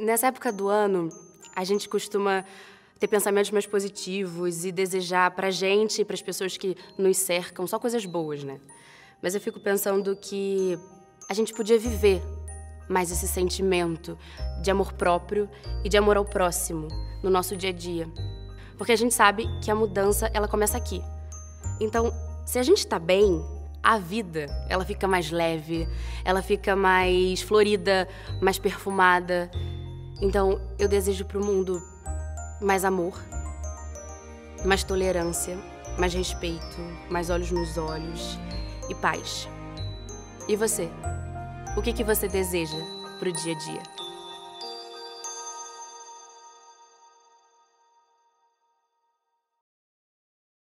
Nessa época do ano, a gente costuma ter pensamentos mais positivos e desejar pra gente e pras pessoas que nos cercam só coisas boas, né? Mas eu fico pensando que a gente podia viver mais esse sentimento de amor próprio e de amor ao próximo no nosso dia a dia. Porque a gente sabe que a mudança, ela começa aqui. Então, se a gente tá bem, a vida, ela fica mais leve, ela fica mais florida, mais perfumada. Então, eu desejo para o mundo mais amor, mais tolerância, mais respeito, mais olhos nos olhos e paz. E você? O que, que você deseja para o dia a dia?